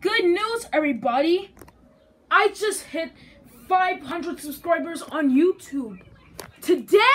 Good news, everybody! I just hit 500 subscribers on YouTube today!